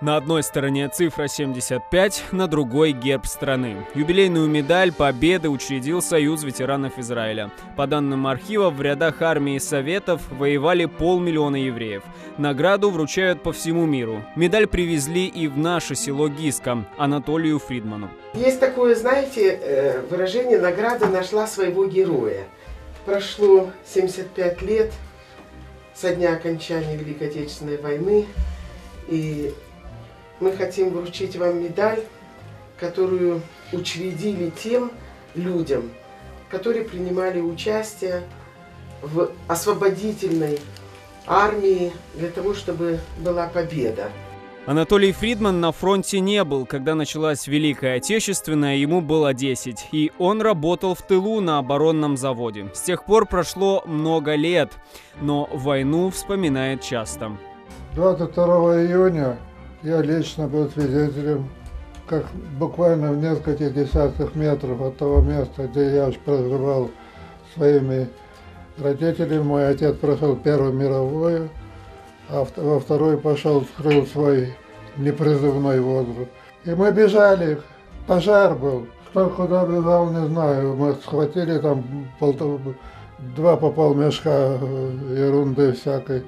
На одной стороне цифра 75, на другой герб страны. Юбилейную медаль Победы учредил Союз ветеранов Израиля. По данным архива, в рядах армии Советов воевали полмиллиона евреев. Награду вручают по всему миру. Медаль привезли и в наше село Гиска Анатолию Фридману. Есть такое, знаете, э, выражение «награда нашла своего героя». Прошло 75 лет со дня окончания Великой Отечественной войны, и мы хотим вручить вам медаль, которую учредили тем людям, которые принимали участие в освободительной армии для того, чтобы была победа. Анатолий Фридман на фронте не был, когда началась Великая Отечественная, ему было 10, и он работал в тылу на оборонном заводе. С тех пор прошло много лет, но войну вспоминает часто. 22 июня я лично был свидетелем, как буквально в нескольких десятках метров от того места, где я проживал своими родителями, мой отец прошел Первую мировую, а во второй пошел, скрыл свой непризывной возраст. И мы бежали, пожар был. Кто куда бежал, не знаю. Мы схватили там пол, два по полмешка э, ерунды всякой.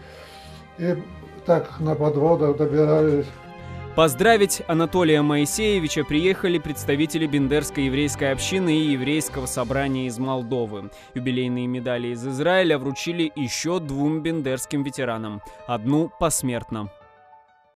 И так на подводах добирались. Поздравить Анатолия Моисеевича приехали представители Бендерской еврейской общины и еврейского собрания из Молдовы. Юбилейные медали из Израиля вручили еще двум бендерским ветеранам. Одну посмертно.